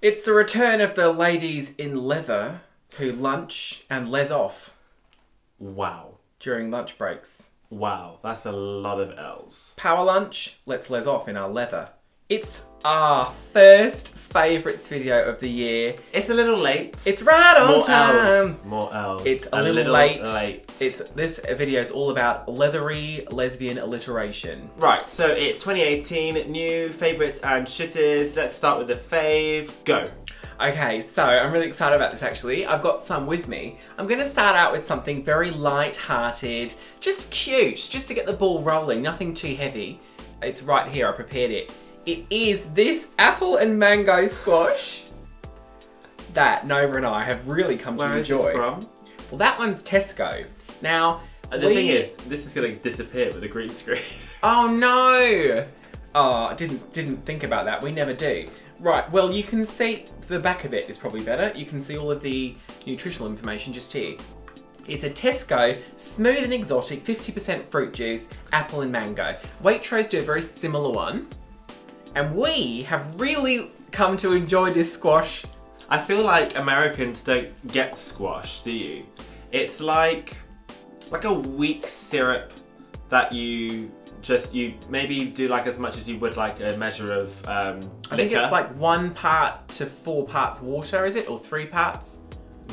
It's the return of the ladies in leather who lunch and les off Wow. during lunch breaks. Wow. That's a lot of L's. Power lunch, let's les off in our leather. It's our first favourites video of the year. It's a little late. It's right on more time. More L's. It's a, little, late. late. It's this video is all about leathery lesbian alliteration. Right, so it's 2018, new favourites and shitters. Let's start with the fave. Go. Okay, so I'm really excited about this actually. I've got some with me. I'm going to start out with something very light-hearted, just cute, just to get the ball rolling, nothing too heavy. It's right here, I prepared it. It is this apple and mango squash that Nova and I have really come Where to is enjoy. it from? Well, that one's Tesco. Now, And the we- thing is, this is going to disappear with the green screen. Oh no! Oh, I didn't didn't think about that. We never do. Right. Well, you can see the back of it is probably better. You can see all of the nutritional information just here. It's a Tesco smooth and exotic 50% fruit juice, apple and mango. Waitrose do a very similar one, and we have really come to enjoy this squash. I feel like Americans don't get squash, do you? It's like like a weak syrup that you just you maybe do like as much as you would like a measure of um, I think liquor. it's like one part to four parts water, is it, or three parts?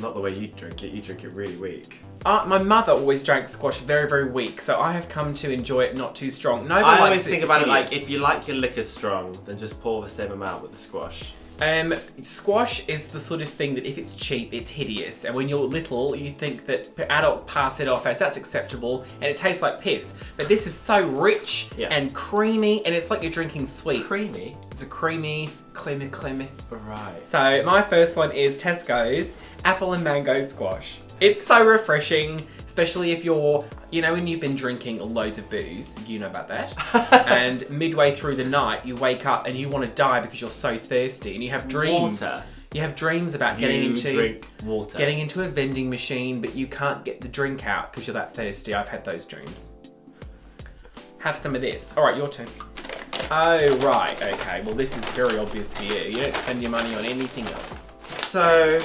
not the way you drink it. You drink it really weak. Uh, my mother always drank squash very, very weak, so I have come to enjoy it not too strong. No, I always think about it like if you like your liquor strong, then just pour the same amount with the squash. Um, squash is the sort of thing that if it's cheap, it's hideous, and when you're little, you think that adults pass it off as that's acceptable, and it tastes like piss. But this is so rich Yeah. and creamy, and it's like you're drinking sweets. Creamy? It's a creamy, creamy, creamy. Right. So my first one is Tesco's apple and mango squash. It's so refreshing, especially if you're, you know, when you've been drinking loads of booze, you know about that. and midway through the night, you wake up and you want to die because you're so thirsty, and you have dreams. Water. You have dreams about getting you into drink water. getting into a vending machine, but you can't get the drink out because you're that thirsty. I've had those dreams. Have some of this. All right, your turn. Oh right, okay. Well, this is very obvious for you. You don't spend your money on anything else. So,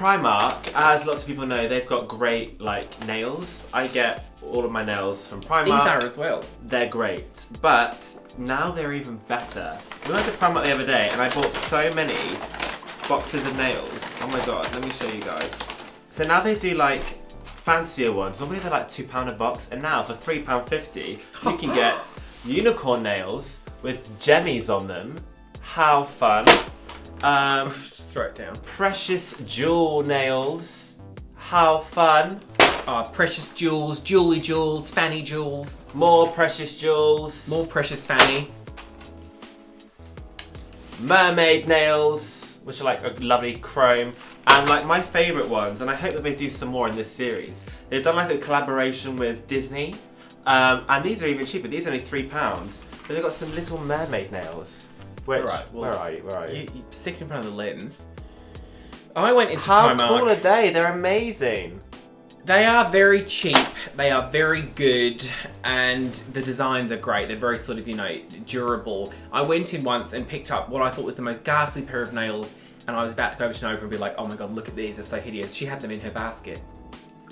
Primark, as lots of people know, they've got great like nails. I get all of my nails from Primark. These are as well. They're great, but now they're even better. We went to Primark the other day and I bought so many boxes of nails. Oh my god, let me show you guys. So now they do like fancier ones. Normally they're like £2 a box, and now for £3.50 you can get unicorn nails with jemmies on them. How fun. Um, throw it down. precious jewel nails. How fun. Ah, precious jewels, jewelly jewels, fanny jewels, More precious jewels. more precious fanny. mermaid nails, which are like a lovely chrome. And like my favourite ones, and I hope that they do some more in this series. They've done like a collaboration with Disney, um, and these are even cheaper. These are only three pounds, but they've got some little mermaid nails. Which, Alright, well, where are you? Where are you? You, you stick in front of the lens. I went into How Primark. cool are they? They're amazing. They are very cheap, they are very good, and the designs are great. They're very sort of, you know, durable. I went in once and picked up what I thought was the most ghastly pair of nails, and I was about to go over to Nova and be like, oh my god, look at these, they're so hideous. She had them in her basket.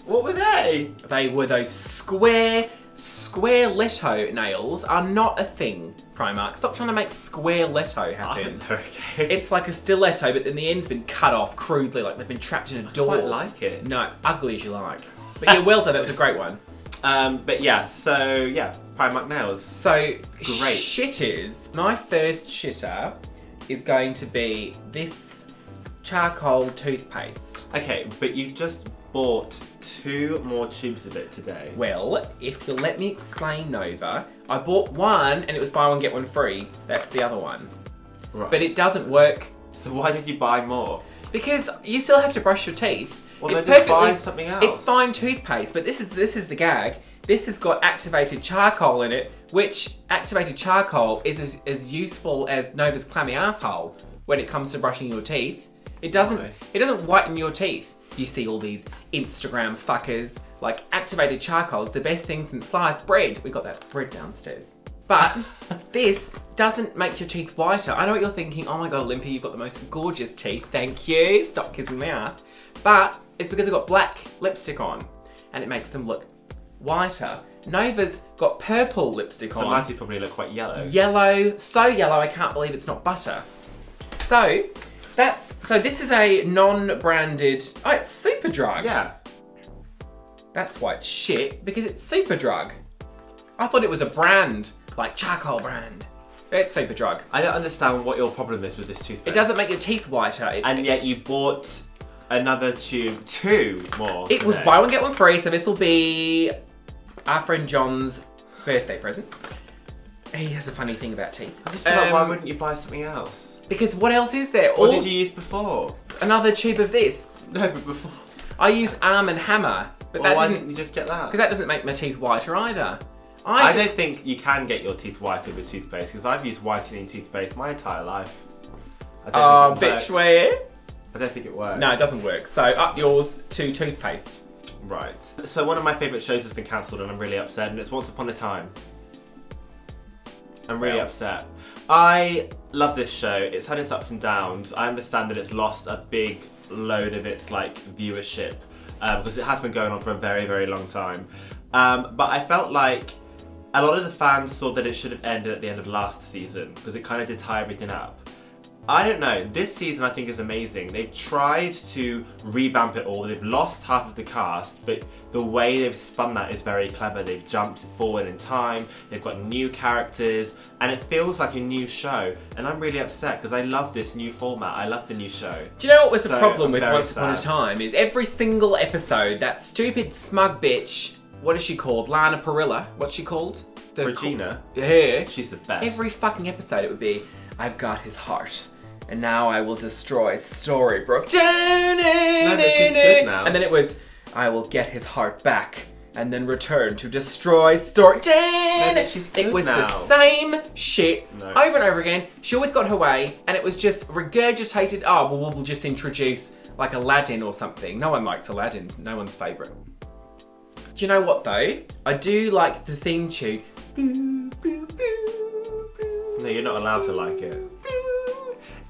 What were they? They were those square, square letto nails are not a thing, Primark. Stop trying to make square letto happen. okay. It's like a stiletto, but then the end's been cut off crudely, like they've been trapped in a door. I quite like it. No, it's ugly as you like. But yeah, well done, that was a great one. Um, but yeah, so yeah, Primark nails. So, Great. shitters. My first shitter is going to be this charcoal toothpaste. Okay, but you just bought two more tubes of it today. Well, if you'll let me explain, Nova, I bought one and it was buy one get one free. That's the other one. Right. But it doesn't work so why did you buy more? because you still have to brush your teeth. Well, It's then just buy something else. It's fine toothpaste, but this is this is the gag. This has got activated charcoal in it, which activated charcoal is as, as useful as Nova's clammy asshole when it comes to brushing your teeth. It doesn't Why? it doesn't whiten your teeth. You see all these Instagram fuckers like activated charcoal is the best thing since sliced bread. We got that bread downstairs. But this doesn't make your teeth whiter. I know what you're thinking. Oh my god, Olympia, you've got the most gorgeous teeth. Thank you. Stop kissing my ass. But it's because I've got black lipstick on, and it makes them look whiter. Nova's got purple lipstick So on. my teeth probably look quite yellow. Yellow, so yellow, I can't believe it's not butter. So, that's, so this is a non-branded, oh, it's Superdrug. Yeah. That's why it's shit, because it's Superdrug. I thought it was a brand, like charcoal brand. It's Superdrug. I don't understand what your problem is with this toothpaste. It doesn't make your teeth whiter. It, And yet you bought another tube, two more. it was buy one get one free, so this will be our friend John's birthday present. He has a funny thing about teeth. I just feel like, why Um, wouldn't you buy something else? Because what else is there? What All- did you use before? Another tube of this. No, but before. I use Arm and Hammer, but Well, that why didn't you just get that? because that doesn't make my teeth whiter either. I I, don't think you can get your teeth whiter with toothpaste because I've used whitening toothpaste my entire life. I don't Oh, think it bitch, where? I don't think it works. No, it doesn't work. So up yours to toothpaste. Right. So one of my favourite shows has been cancelled and I'm really upset and it's Once Upon a Time. I'm really Well. upset. I love this show. It's had its ups and downs. I understand that it's lost a big load of its like viewership uh, because it has been going on for a very very long time. Um, but I felt like a lot of the fans thought that it should have ended at the end of last season because it kind of did tie everything up. I don't know. This season I think is amazing. They've tried to revamp it all. They've lost half of the cast, but the way they've spun that is very clever. They've jumped forward in time. They've got new characters, and it feels like a new show. And I'm really upset because I love this new format. I love the new show. Do you know what was the problem I'm with Once Upon a. Time? Is every single episode that stupid smug bitch. What is she called? Lana Parrilla. What's she called? The Regina, Yeah. she's the best. Every fucking episode it would be, I've got his heart. And now I will destroy Storybrooke. No, but she's good now. And then it was, I will get his heart back and then return to destroy Story. but she's it good was the same shit No. over and over again. She always got her way, and it was just regurgitated. Oh, well, we'll just introduce like Aladdin or something. No one likes Aladdin's. No one's favourite. Do you know what though? I do like the theme tune. no, you're not allowed to like it.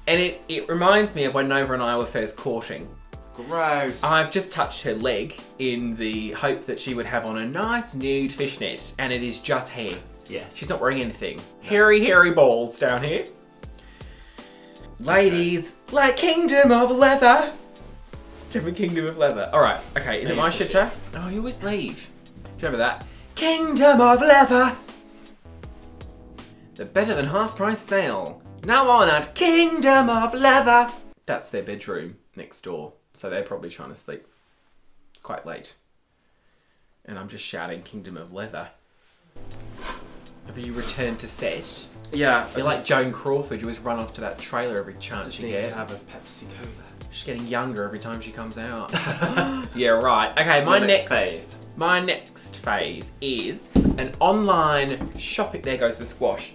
And it, it reminds me of when Nova and I were first courting. Gross. I've just touched her leg in the hope that she would have on a nice nude fishnet, and it is just hair. Yeah. She's not wearing anything. Hairy, hairy balls down here. Ladies, like Kingdom of Leather. Different Kingdom of Leather. Alright, okay, is it my shitter? Oh, you always leave. Do you remember that? Kingdom of Leather! The better than half price sale. Now on at Kingdom of Leather! That's their bedroom next door, so they're probably trying to sleep. It's quite late. And I'm just shouting Kingdom of Leather. Have you returned to set? yeah. You're like Joan Crawford, you always run off to that trailer every chance you need get. to have a Pepsi Cola. She's getting younger every time she comes out. yeah, right. Okay, my next, next fave. my next fave is an online shopping. There goes the squash.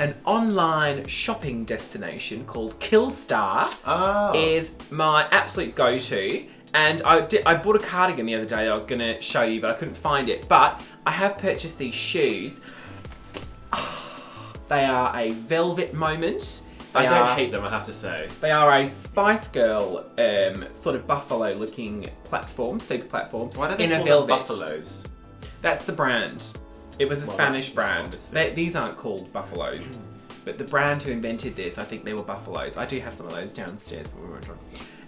An online shopping destination called Killstar Oh. is my absolute go-to. And I did, I bought a cardigan the other day that I was going to show you, but I couldn't find it. But I have purchased these shoes. They are a velvet moment. I don't are- hate them, I have to say. they are a Spice Girl um, sort of buffalo looking platform, super platform, Why do they in call a velvet. them buffaloes? That's the brand. It was a Well, Spanish brand. They, these aren't called buffaloes. But the brand who invented this, I think they were buffaloes. I do have some of those downstairs, but we won't talk.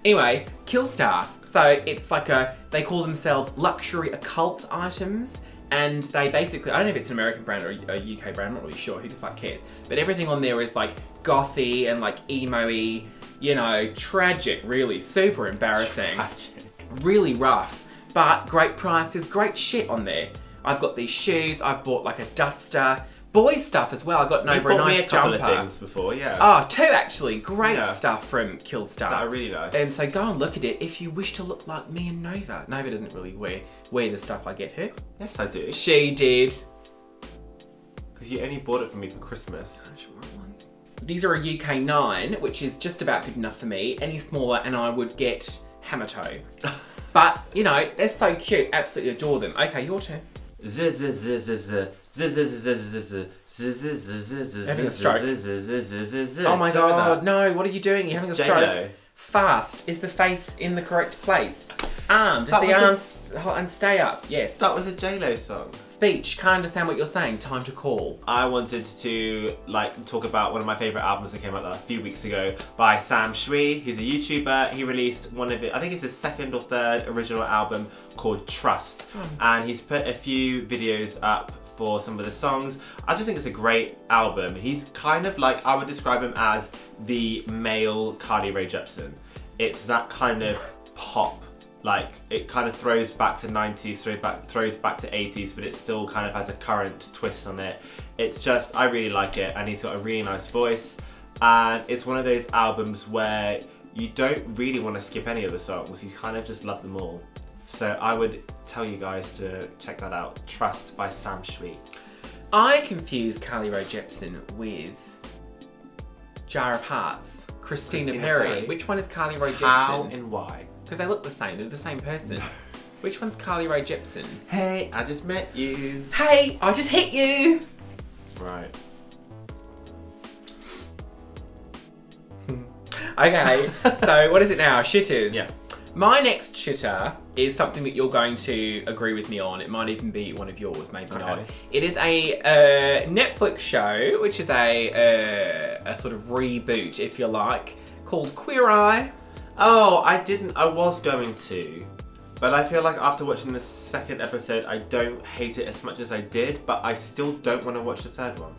Anyway, Killstar. So it's like a, they call themselves luxury occult items. And they basically, I don't know if it's an American brand or a UK brand, I'm not really sure, who the fuck cares. But everything on there is like gothy and like emo-y, you know, tragic, really, super embarrassing Tragic. really rough, but great prices, great shit on there. I've got these shoes, I've bought like a duster, boys stuff as well. I got You've Nova a nice me a couple jumper. of things before, yeah. Oh, two actually. Great Yeah. stuff from Killstar. that really nice. and so go and look at it if you wish to look like me and Nova. Nova doesn't really wear wear the stuff I get her. yes, I do. She did. Because you only bought it for me for Christmas. These are a UK 9, which is just about good enough for me. Any smaller, and I would get hammer toe. but, you know, they're so cute. Absolutely adore them. Okay, your turn. Having a stroke. Oh Oh my god, no, what are you doing? You're having a stroke. J-Lo. Fast. Is the face in the correct place? Arm. Does That the was a- arm s- ho- and stay up? Yes. That was a J-Lo song. Speech. Can't understand what you're saying. Time to call. I wanted to like talk about one of my favorite albums that came out a few weeks ago by Sam Tsui. He's a YouTuber. He released one of it. I think it's his second or third original album called Trust, hmm. and he's put a few videos up for some of the songs. I just think it's a great album. He's kind of like I would describe him as the male Carly Rae Jepsen. It's that kind of pop like it kind of throws back to 90s throws back throws back to 80s but it still kind of has a current twist on it it's just i really like it and he's got a really nice voice and it's one of those albums where you don't really want to skip any of the songs you kind of just love them all so i would tell you guys to check that out trust by sam tsui I confuse Carly Rae Jepsen with Jar of Hearts. Christina, Christina Perri. Perri. Which one is Carly Rae Jepsen? how and why Because they look the same. They're the same person. Which one's Carly Rae Jepsen? hey i just met you Hey, I just hit you. right Okay, so what is it now? Shitters. Yeah. My next shitter is something that you're going to agree with me on. It might even be one of yours, maybe not. It is a uh, Netflix show, which is a uh, a sort of reboot, if you like, called Queer Eye. Oh, I didn't. I was going to, but I feel like after watching the second episode, I don't hate it as much as I did. But I still don't want to watch the third one.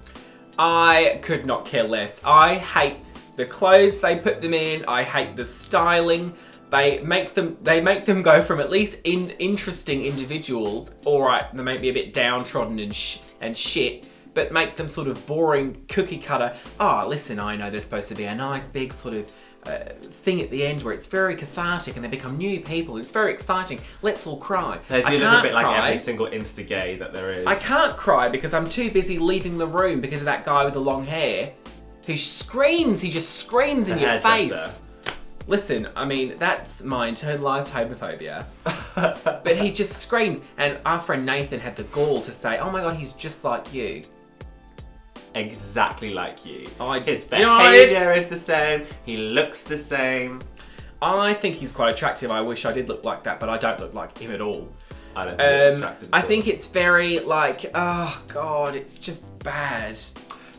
I could not care less. I hate the clothes they put them in. I hate the styling. They make them they make them go from at least in interesting individuals. All right, they may be a bit downtrodden and sh- and shit, but make them sort of boring cookie cutter. Ah, listen, I know there's supposed to be a nice big sort of uh, thing at the end where it's very cathartic and they become new people. It's very exciting. Let's all cry. They I do look a bit like cry. every single insta gay that there is. I can't cry because I'm too busy leaving the room because of that guy with the long hair who screams. He just screams in your face. Listen, I mean, that's my internalized homophobia. but he just screams. And our friend Nathan had the gall to say, oh my god, he's just like you. Exactly like you. I- His You know behaviour is the same. He looks the same. I think he's quite attractive. I wish I did look like that, but I don't look like him at all. I don't think Um, attractive. I all. think it's very like, oh god, it's just bad.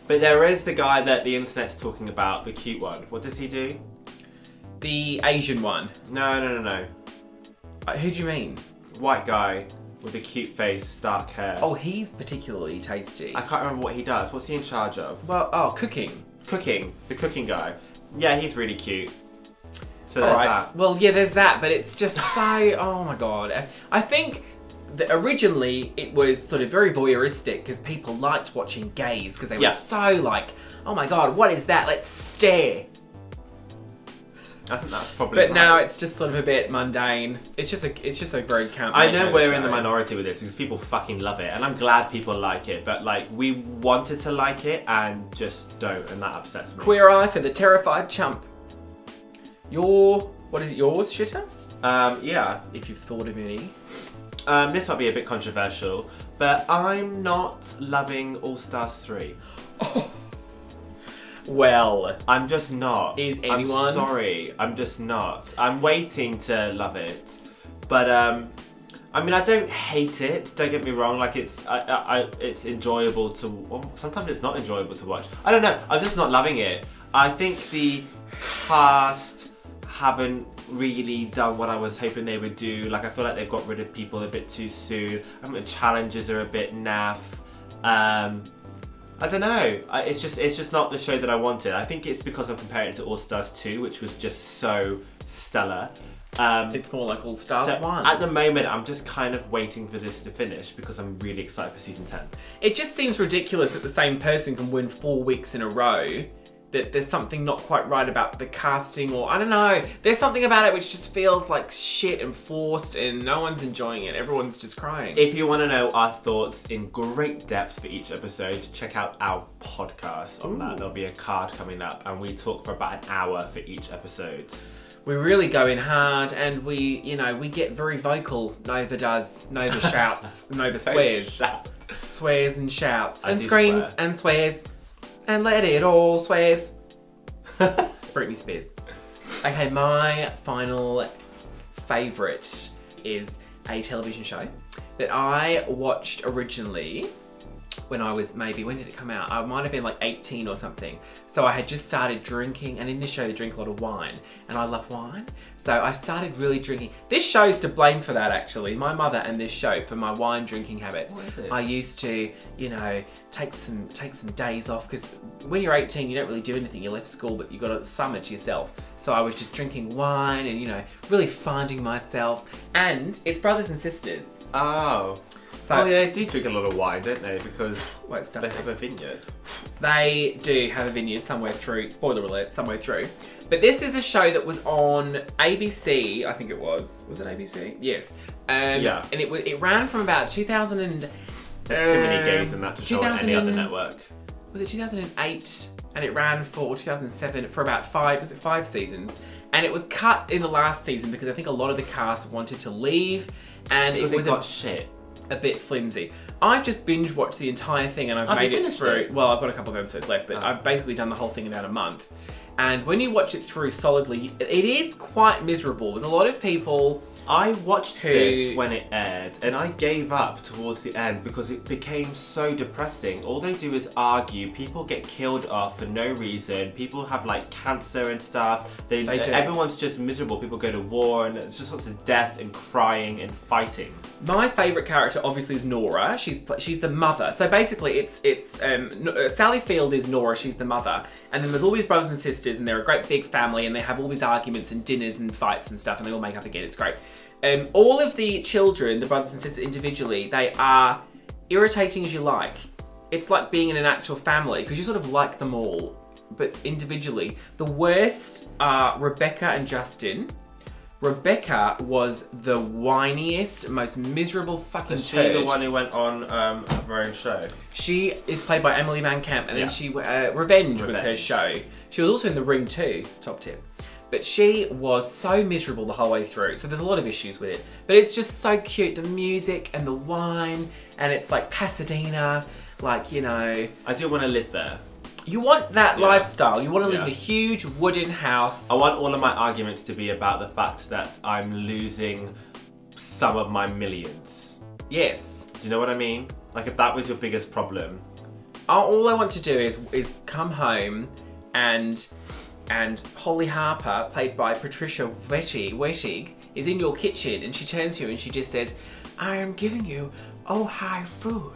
But there is the guy that the internet's talking about, the cute one. What does he do? The Asian one. No, no, no, no. Uh, who do you mean? White guy with a cute face, dark hair. Oh, he's particularly tasty. I can't remember what he does. What's he in charge of? Well, oh, cooking. Cooking. The cooking guy. Yeah, he's really cute. So All there's right. that. Well, yeah, there's that, but it's just so. oh my god. I think that originally it was sort of very voyeuristic because people liked watching gays because they Yeah. were so like, oh my god, what is that? Let's stare. I think that's probably. But right. now it's just sort of a bit mundane. It's just a, it's just a very camp. I know we're in the minority with this because people fucking love it, and I'm glad people like it. But like, we wanted to like it and just don't, and that upsets me. Queer eye for the terrified chump. Your what is it? Yours, shitter? Um, yeah. If you've thought of any. Um, this might be a bit controversial, but I'm not loving All Stars three. Well, I'm just not. Is I'm anyone? sorry. I'm just not. I'm waiting to love it, but um, I mean, I don't hate it. Don't get me wrong. Like it's, I, I, I- it's enjoyable to. Well, sometimes it's not enjoyable to watch. I don't know. I'm just not loving it. I think the cast haven't really done what I was hoping they would do. Like I feel like they've got rid of people a bit too soon. I think the challenges are a bit naff. Um, I don't know. I, it's just it's just not the show that I wanted. I think it's because I'm comparing it to All Stars 2, which was just so stellar. Um, it's more like All Stars so One. At the moment, I'm just kind of waiting for this to finish because I'm really excited for season 10. It just seems ridiculous that the same person can win four weeks in a row. That there's something not quite right about the casting, or I don't know. There's something about it which just feels like shit and forced, and no one's enjoying it. Everyone's just crying. If you want to know our thoughts in great depth for each episode, check out our podcast on that. There'll be a card coming up, and we talk for about an hour for each episode. we really go in hard and we, you know, we get very vocal. Nova does. Nova shouts. Nova swears. Swears and shouts. I and screams swear. and swears. And let it all swears. Britney Spears. Okay, my final favourite is a television show that I watched originally when I was maybe, when did it come out? I might have been like 18 or something. So I had just started drinking, and in this show they drink a lot of wine, and I love wine. So I started really drinking. This show's to blame for that actually, my mother and this show for my wine drinking habits. What is it? I used to, you know, take some take some days off because when you're 18 you don't really do anything. You left school but you got a summer to yourself. So I was just drinking wine and you know really finding myself. And it's brothers and sisters. Oh. So oh yeah, they do drink a lot of wine, don't they? Because Well, it's they have a vineyard. They do have a vineyard somewhere through, spoiler alert, somewhere through. But this is a show that was on ABC, I think it was. Was it ABC? Yes. Um, Yeah. And it, it ran from about 2000 and... There's too many um, gays in that to show on any other 2000 network. was it 2008 and it ran for 2007 for about five was it five seasons and it was cut in the last season because I think a lot of the cast wanted to leave and Because it it got a, shit. A bit flimsy. I've just binge watched the entire thing and I've oh, Have you made it finished through. it? Well, I've got a couple of episodes left, but Oh. I've basically done the whole thing in about a month. And when you watch it through solidly, it is quite miserable. There's a lot of people. I watched this when it aired and I gave up towards the end because it became so depressing. All they do is argue. People get killed off for no reason. People have like cancer and stuff. They, They everyone's just miserable. People go to war and it's just lots of death and crying and fighting. My favourite character obviously is Nora. She's she's the mother. So basically, it's it's um, uh, Sally Field is Nora. She's the mother, and then there's all these brothers and sisters, and they're a great big family, and they have all these arguments and dinners and fights and stuff, and they all make up again. It's great. Um, all of the children, the brothers and sisters individually, they are irritating as you like. It's like being in an actual family because you sort of like them all, but individually. The worst are Rebecca and Justin. Rebecca was the whiniest, most miserable fucking Is she turd. the one who went on um, her own show? She is played by Emily Van Camp, and Yeah. then she uh, Revenge, was her Revenge. show. She was also in The Ring Two. Top tip. But she was so miserable the whole way through. So there's a lot of issues with it. But it's just so cute. The music and the wine, and it's like Pasadena. Like you know, I do want to live there. you want that Yeah. lifestyle. You want to live in a huge wooden house. I want all of my arguments to be about the fact that I'm losing some of my millions. yes. Do you know what I mean? Like if that was your biggest problem, all I want to do is is come home and and Holly Harper, played by Patricia Wettig, Wettig, is in your kitchen and she turns to you and she just says, "I am giving you oh high food."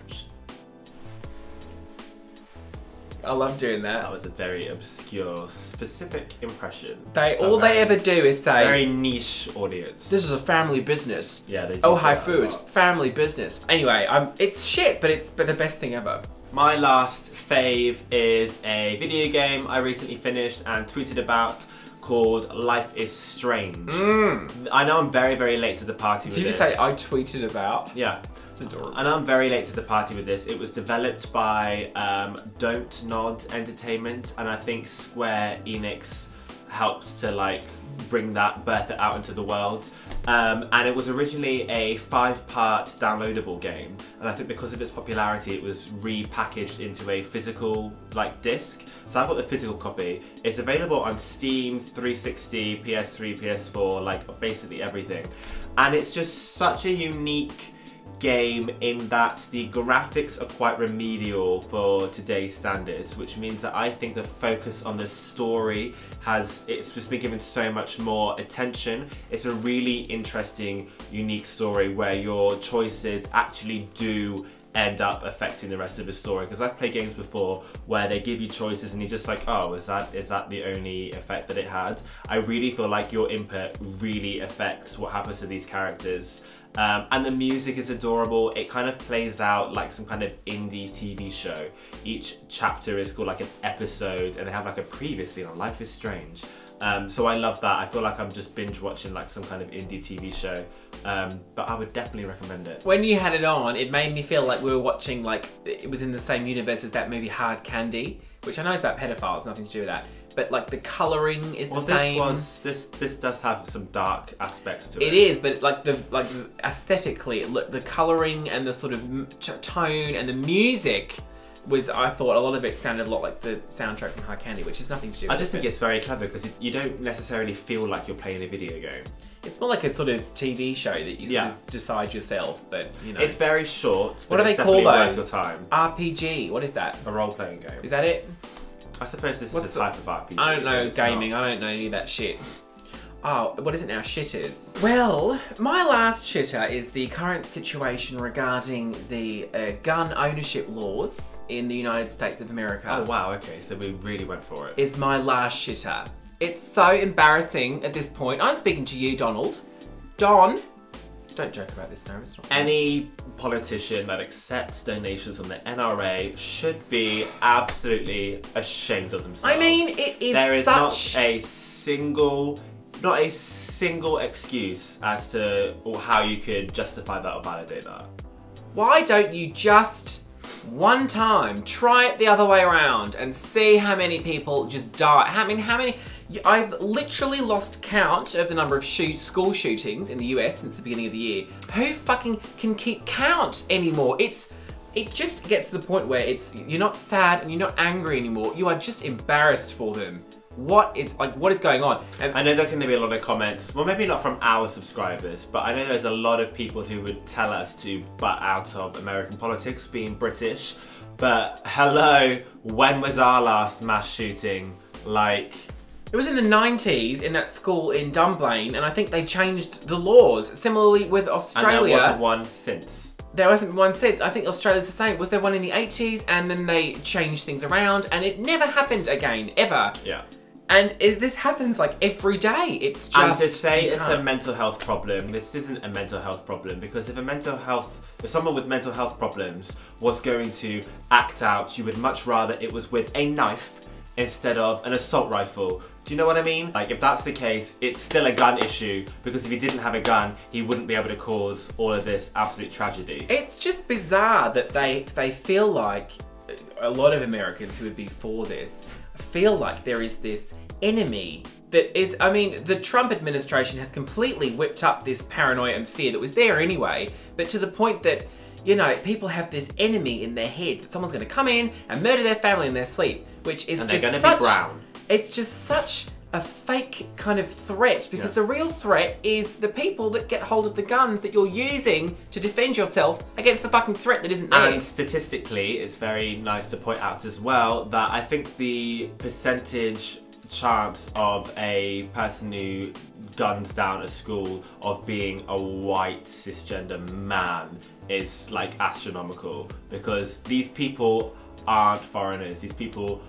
I love doing that that. was a very obscure, specific impression. They all they very- ever do is say, Very niche audience. "This is a family business." yeah, they do Oh, high food, family business. Anyway, um, it's shit, but it's but the best thing ever. My last fave is a video game I recently finished and tweeted about called Life is Strange. I know I'm very, very late to the party Did you this. say I tweeted about? Yeah. It's adorable. I know I'm very late to the party with this. It was developed by um, Dontnod Entertainment, and I think Square Enix helped to like bring that, birth it out into the world. Um, and it was originally a five-part downloadable game, and I think because of its popularity, it was repackaged into a physical like disc. So I've got the physical copy. It's available on Steam, 360, PS3, PS4, like basically everything. And it's just such a unique game in that the graphics are quite remedial for today's standards, which means that I think the focus on the story has it's just been given so much more attention. It's a really interesting, unique story where your choices actually do end up affecting the rest of the story because I've played games before where they give you choices and you're just like oh is that is that the only effect that it had I really feel like your input really affects what happens to these characters um, and the music is adorable it kind of plays out like some kind of indie TV show each chapter is called like an episode and they have like a previously on Life is Strange um, so I love that. I feel like I'm just binge watching like some kind of indie TV show. Um, but I would definitely recommend it. when you had it on, it made me feel like we were watching like it was in the same universe as that movie Hard Candy, which I know is about pedophiles, nothing to do with that. But like the coloring is Well, the this same. was this this does have some dark aspects to It it. is, but like the like aesthetically, look the coloring and the sort of tone and the music was. I thought a lot of it sounded a lot like the soundtrack from High Candy, which has nothing to do. I with just it, think it's very clever because you don't necessarily feel like you're playing a video game. it's more like a sort of TV show that you sort Yeah. of decide yourself. But you know, It's very short. what do they call those? Worth your time. RPG. What is that? A role playing game. Is that it? I suppose this What's is a type of RPG. I don't know gaming. I don't know any of that shit. Oh, what is it now? Shitters. Well, my last shitter is the current situation regarding the uh, gun ownership laws in the United States of America. Oh wow. Okay, so we really went for it. Is my last shitter. It's so embarrassing at this point. I'm speaking to you, Donald. Don. Don't joke about this now. It's not. Any politician that accepts donations from the NRA should be absolutely ashamed of themselves. I mean, it is There is such. not a single, not a single excuse as to or how you could justify that or validate that. Why don't you just one time try it the other way around and see how many people just die? I mean, how many? I've literally lost count of the number of shoot school shootings in the US since the beginning of the year. Who fucking can keep count anymore? It's it just gets to the point where it's you're not sad and you're not angry anymore. You are just embarrassed for them. What is like what is going on? And I know there's going to be a lot of comments. Well, maybe not from our subscribers, but I know there's a lot of people who would tell us to butt out of American politics, being British. But hello, when was our last mass shooting? Like, It was in the 90s in that school in Dunblane, and I think they changed the laws. Similarly with and Australia, there wasn't one since. there wasn't one since. I think Australia's the same. Was there one in the 80s, and then they changed things around, and it never happened again, ever. Yeah. And it, this happens like every day. It's just. And to say it's a mental health problem, this isn't a mental health problem because if a mental health, if someone with mental health problems was going to act out, you would much rather it was with a knife instead of an assault rifle. Do you know what I mean? Like if that's the case, it's still a gun issue because if he didn't have a gun, he wouldn't be able to cause all of this absolute tragedy. It's just bizarre that they they feel like uh, a lot of Americans who would be for this feel like there is this enemy that is I mean the Trump administration has completely whipped up this paranoia and fear that was there anyway but to the point that you know people have this enemy in their head that someone's going to come in and murder their family in their sleep which is And they're just gonna be such brown. it's just such a fake kind of threat because the real threat is the people that get hold of the guns that you're using to defend yourself against the fucking threat that isn't there. And statistically, it's very nice to point out as well that I think the percentage chance of a person who guns down a school of being a white cisgender man is like astronomical because these people aren't foreigners. These people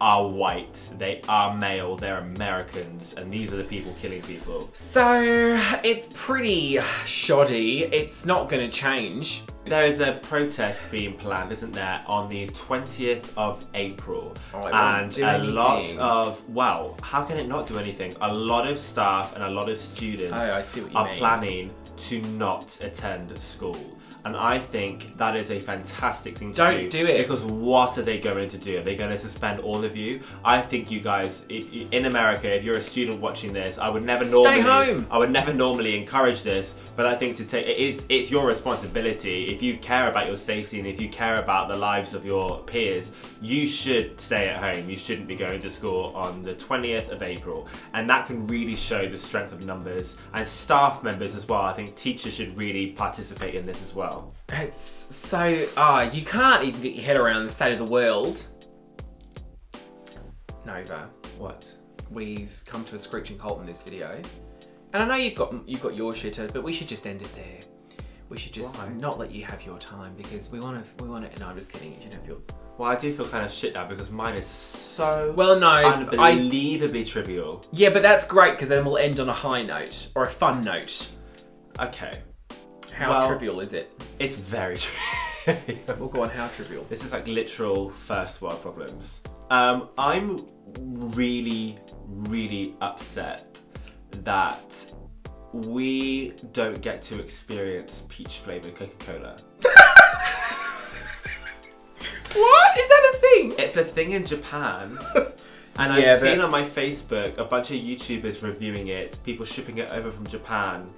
are white. They are male. They're Americans, and these are the people killing people. So it's pretty shoddy. It's not going to change. There is a protest being planned, isn't there, on the 20th of April. Oh, and a lot of, well, how can it not do anything? A lot of staff and a lot of students Oh, I see what you are mean. planning to not attend school. And I think that is a fantastic thing to Don't do. do it. Because what are they going to do? Are they going to suspend all of you? I think you guys, if, in America, if you're a student watching this, I would never normally, Stay home. I would never normally encourage this, but I think to take it is it's your responsibility. If you care about your safety and if you care about the lives of your peers, you should stay at home. You shouldn't be going to school on the 20th of April, and that can really show the strength of numbers and staff members as well. I think teachers should really participate in this as well. It's so ah, you can't even get your head around the state of the world. Nova, What? we've come to a screeching halt in this video, and I know you've got you've got your shitter, but we should just end it there. We should just Why? not let you have your time because we want to. We want to. No, I'm just kidding. You should have yours. Well, I do feel kind of shit now because mine is so Well, no, I unbelievably trivial. yeah, but that's great because then we'll end on a high note or a fun note. Okay, How Well- trivial is it? it's very trivial. We'll go on how trivial. This is like literal first world problems. Um, I'm really, really upset that we don't get to experience peach flavored Coca Cola. What is that a thing? It's a thing in Japan. And I've seen on my Facebook a bunch of YouTubers reviewing it, people shipping it over from Japan.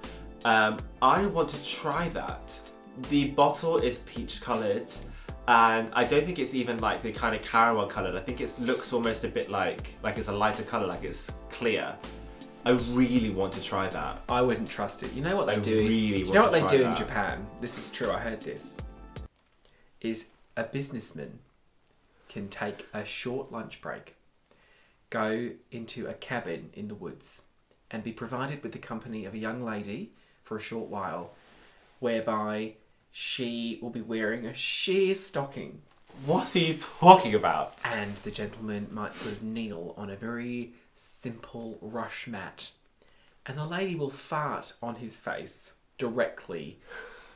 Um, I want to try that. The bottle is peach coloured, and I don't think it's even like the kind of caramel coloured. I think it looks almost a bit like like it's a lighter colour, like it's clear. I really want to try that. I wouldn't trust it. You know what they I do? really do you know what they do in. Japan? This is true. I heard this. Is a businessman can take a short lunch break, go into a cabin in the woods, and be provided with the company of a young lady for a short while, whereby she will be wearing a sheer stocking What are you talking about? and the gentleman might sort of kneel on a very simple rush mat, and the lady will fart on his face directly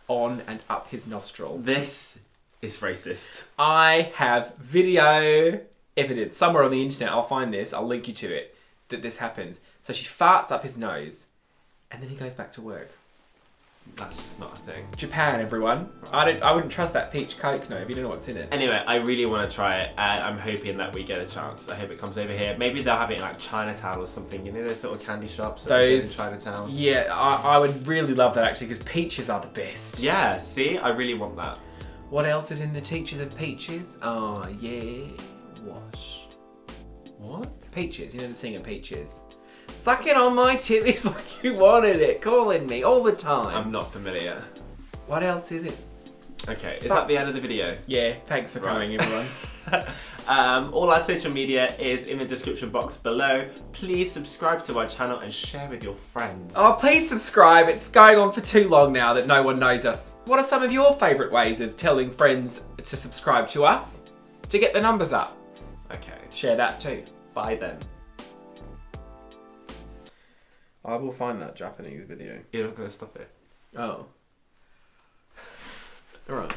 on and up his nostril. This is racist. I have video evidence somewhere on the internet. I'll find this. I'll link you to it. That this happens. So she farts up his nose, and then he goes back to work. That's just not a thing. Japan, everyone. I don't. I wouldn't trust that peach coke. No, if you don't know what's in it. Anyway, I really want to try it, and I'm hoping that we get a chance. I hope it comes over here. Maybe they'll have it in like Chinatown or something. You know those little candy shops do in Those- Chinatown. Yeah, I, I would really love that actually because peaches are the best. Yeah, see, I really want that. What else is in the teachers of peaches? Oh yeah, wash. What? Peaches, you know the singer Peaches. Suck it on my titties like you wanted it, calling me all the time. I'm not familiar. what else is it? Okay, is Fuck. that the end of the video? Yeah, thanks for Right. coming, everyone. um, all our social media is in the description box below. Please subscribe to our channel and share with your friends. oh, please subscribe. It's going on for too long now that no one knows us. What are some of your favourite ways of telling friends to subscribe to us to get the numbers up? Okay, Share that too. bye then. I will find that Japanese video. You're not going to stop it. Oh. Alright.